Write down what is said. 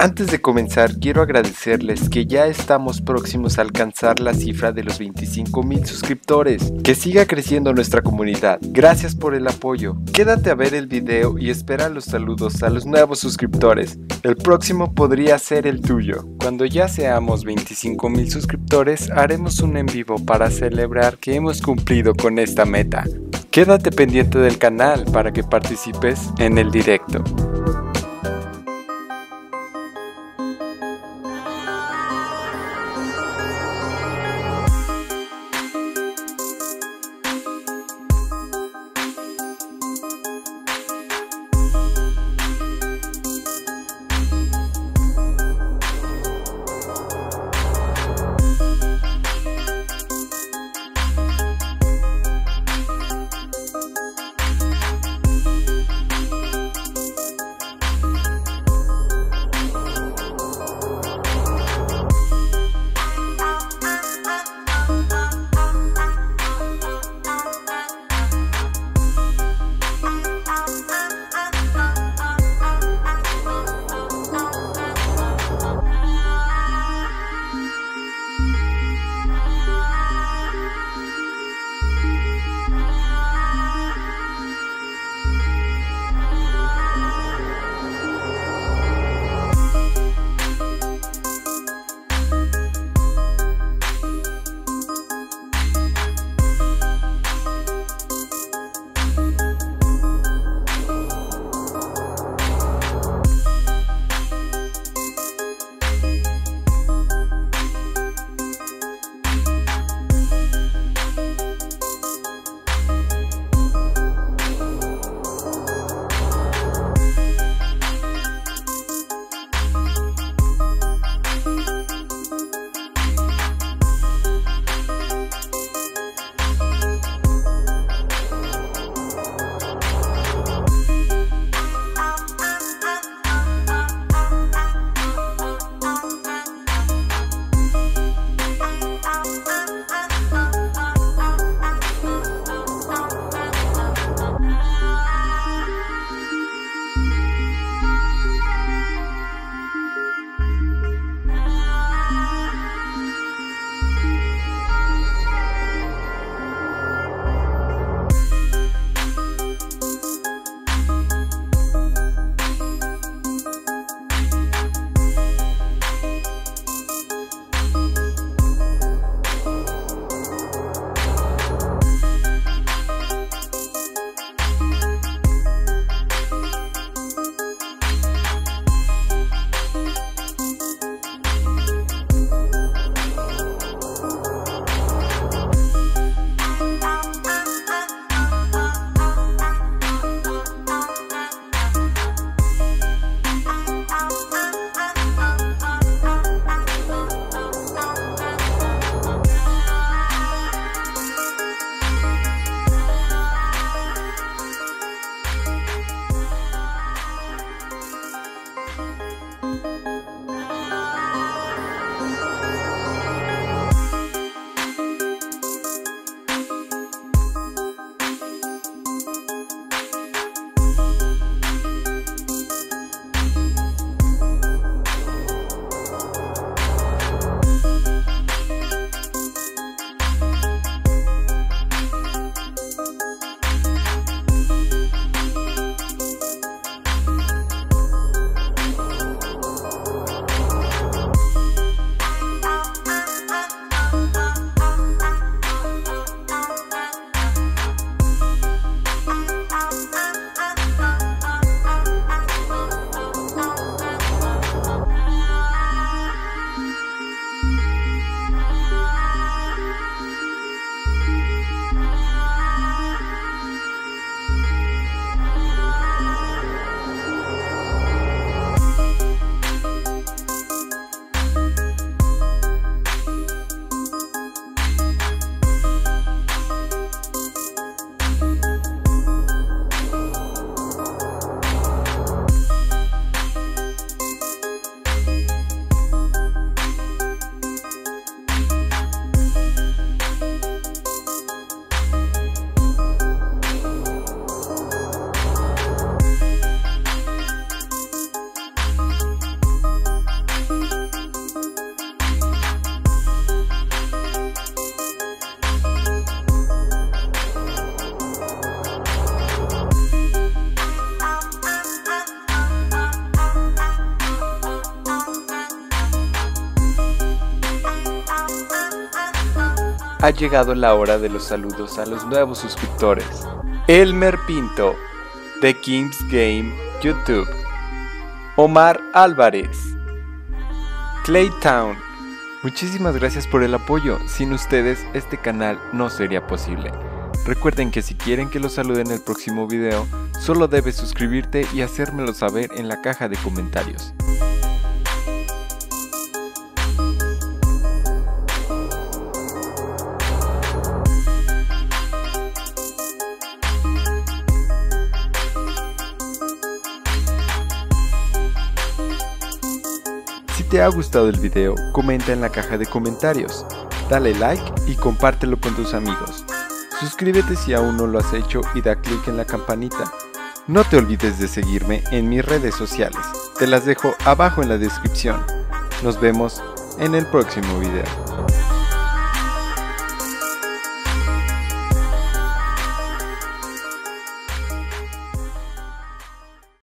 Antes de comenzar, quiero agradecerles que ya estamos próximos a alcanzar la cifra de los 25 mil suscriptores. Que siga creciendo nuestra comunidad. Gracias por el apoyo. Quédate a ver el video y espera los saludos a los nuevos suscriptores. El próximo podría ser el tuyo. Cuando ya seamos 25 mil suscriptores, haremos un en vivo para celebrar que hemos cumplido con esta meta. Quédate pendiente del canal para que participes en el directo. Ha llegado la hora de los saludos a los nuevos suscriptores. Elmer Pinto, The Kings Game YouTube. Omar Álvarez. Claytown. Muchísimas gracias por el apoyo. Sin ustedes este canal no sería posible. Recuerden que si quieren que los salude en el próximo video, solo debes suscribirte y hacérmelo saber en la caja de comentarios. Te ha gustado el video, comenta en la caja de comentarios, dale like y compártelo con tus amigos. Suscríbete si aún no lo has hecho y da clic en la campanita. No te olvides de seguirme en mis redes sociales, te las dejo abajo en la descripción. Nos vemos en el próximo video.